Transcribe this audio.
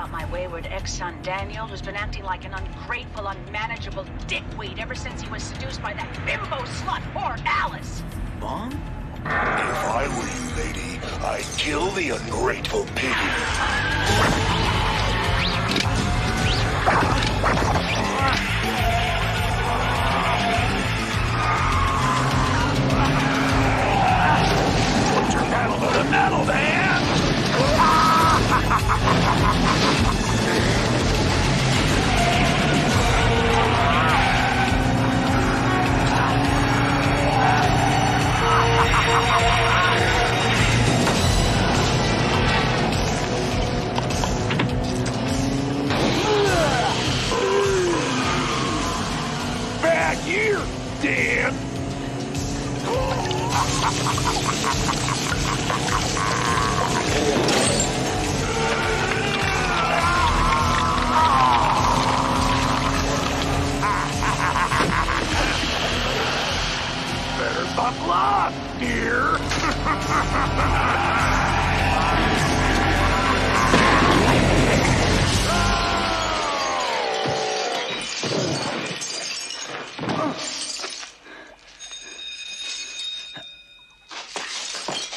about my wayward ex-son Daniel, who's been acting like an ungrateful, unmanageable dickweed ever since he was seduced by that bimbo slut, poor Alice. Mom? If I were you, lady, I'd kill the ungrateful piggy. Put your pedal here, Dan! Better buckle up, dear!